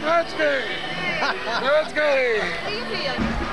Lewicki! Lewicki! How do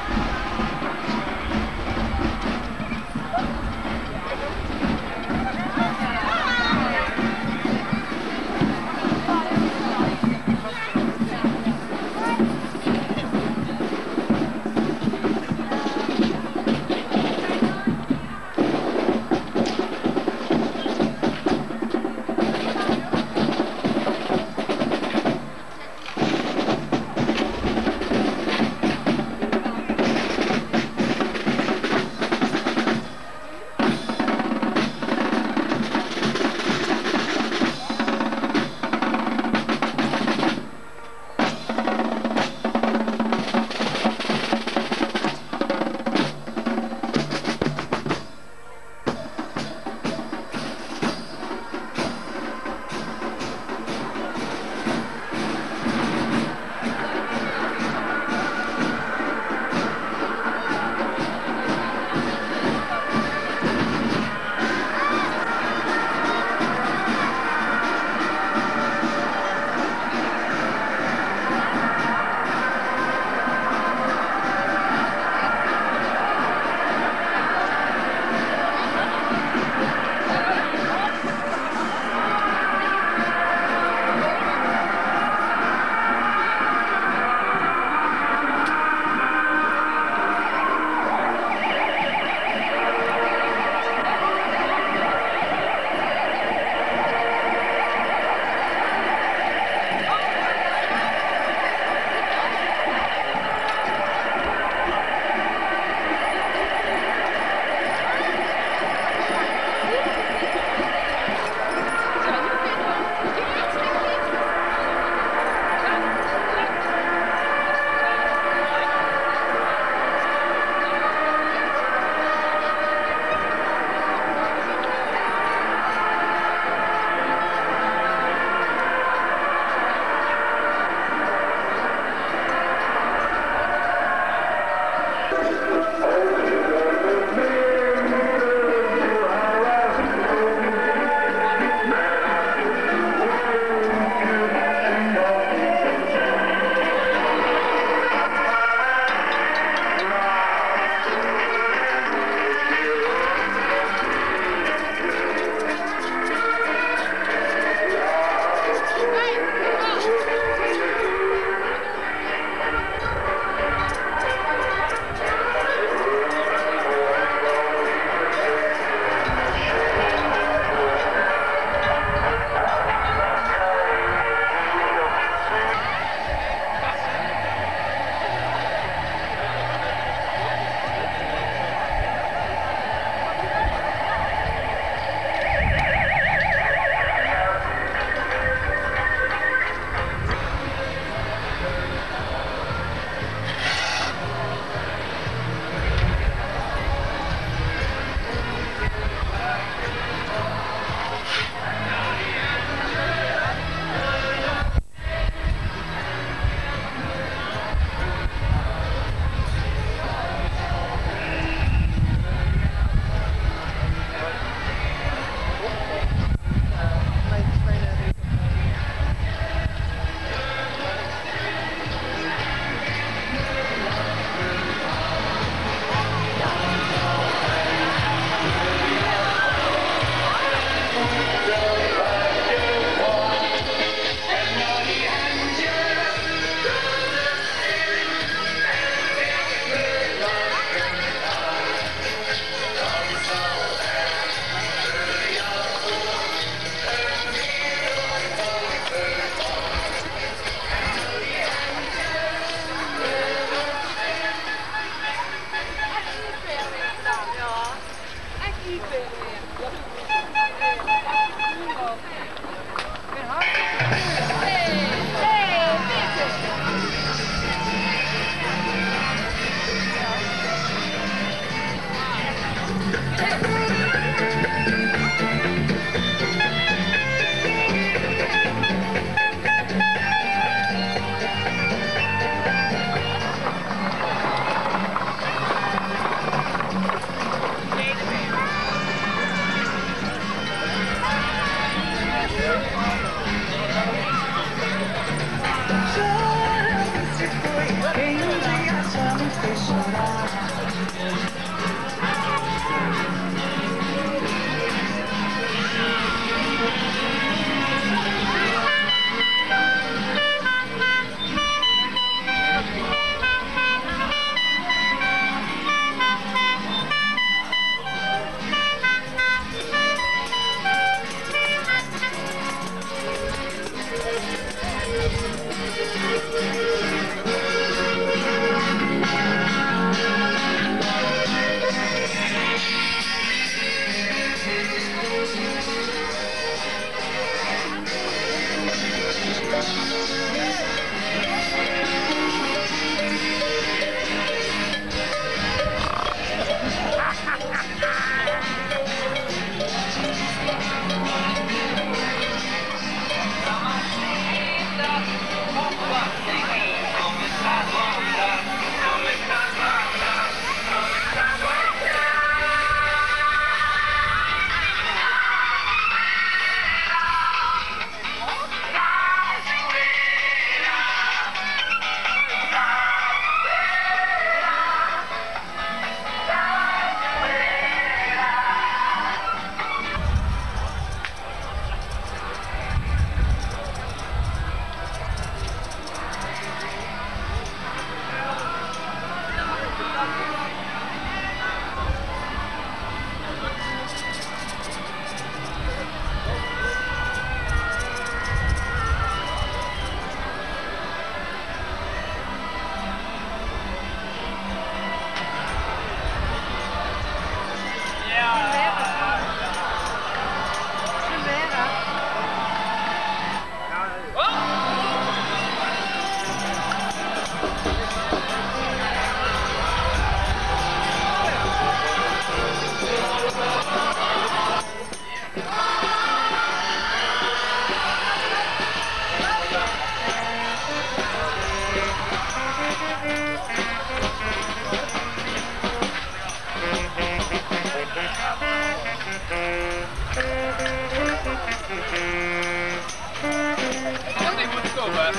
keep it.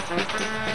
Thank you.